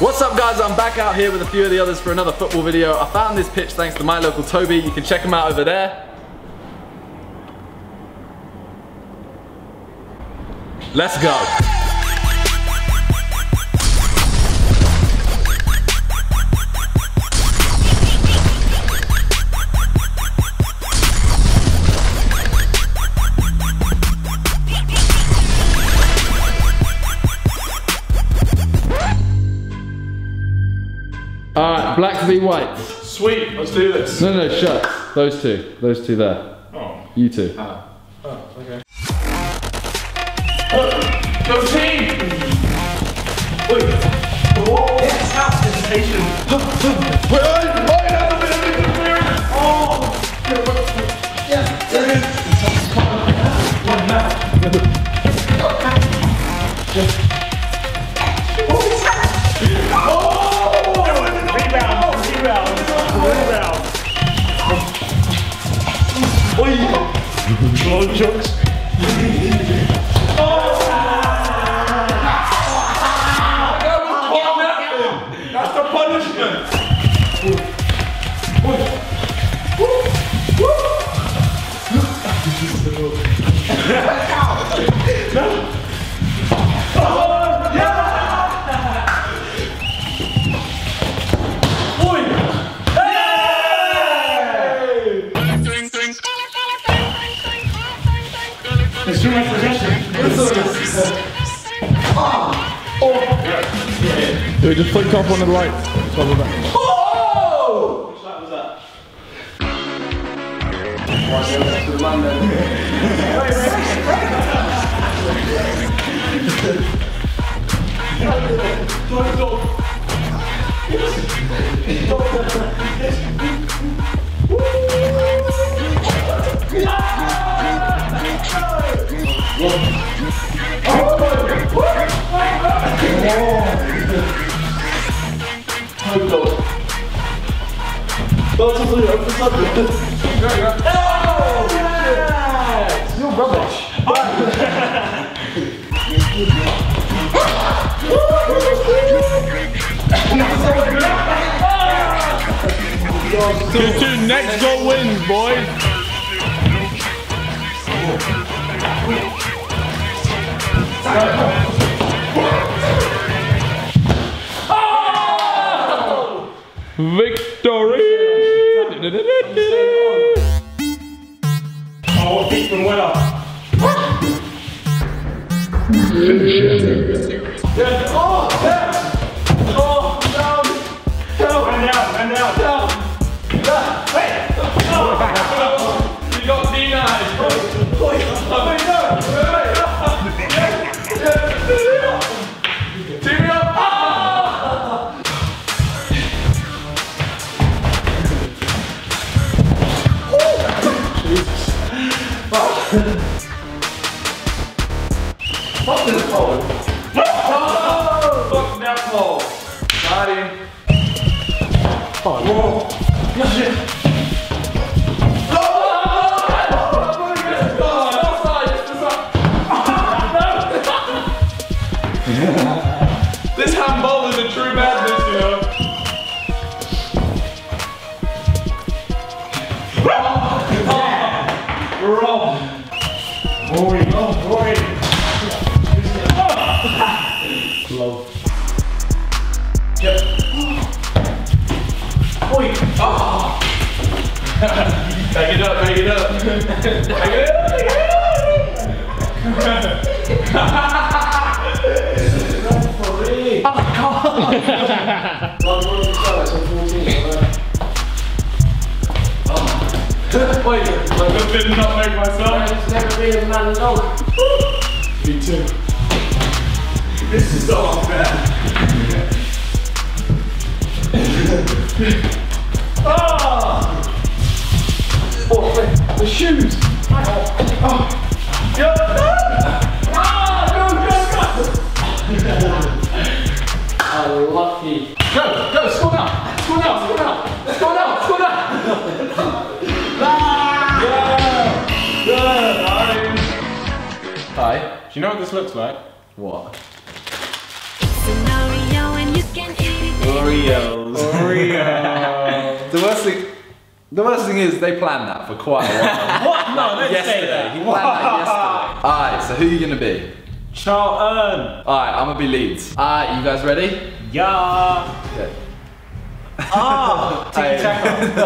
What's up guys, I'm back out here with a few of the others for another football video. I found this pitch thanks to my local Tobi. You can check him out over there. Let's go. Alright, black v white. Sweet, let's do this. No, no, no, shirts. Those two. Those two there. Oh. You two. Ah. Oh, okay. Oh, Go team! Wait. Oh, Dude, just flick off one of the lights. Follow oh! that. Two, two, next goal wins, boys. Victory! Oh, deep and well. Yes. Oh, yes. Oh, Fuck this pole. Oh, fuck that pole. Got him. Oh, whoa. Yes, yes. This handball Back it up, back it up. Back it up, back it up. Wait, I did not make myself. It's never been a man. Me too. This is so unfair. ah! Oh, wait, the shoes. Oh. Yeah. Ah, go, go, go. Unlucky. Go, go, score now. Score now, score now. Score now, score now. Yeah. Yeah. Nice. Hi. Do you know what this looks like? What? Scenario the worst thing is they planned that for quite a while. what? No, don't say yesterday. that. He planned that yesterday. Alright, so who are you gonna be? Charlton. Alright, I'm gonna be Leeds. Alright, you guys ready? Yeah. Okay. Ah, tiki taka.